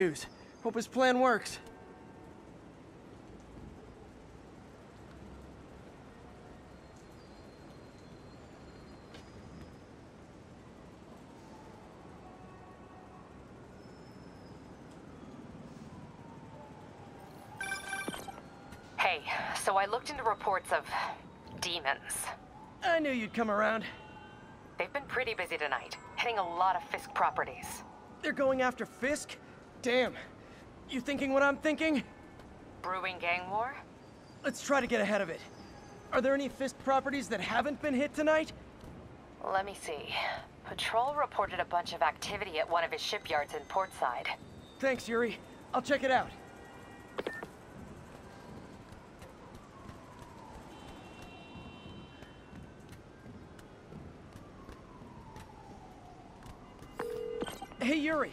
news. Hope his plan works. Hey, so I looked into reports of demons. I knew you'd come around. They've been pretty busy tonight, hitting a lot of Fisk properties. They're going after Fisk? Damn. You thinking what I'm thinking? Brewing gang war? Let's try to get ahead of it. Are there any Fisk properties that haven't been hit tonight? Let me see. Patrol reported a bunch of activity at one of his shipyards in Portside. Thanks, Yuri. I'll check it out. Hey, Yuri.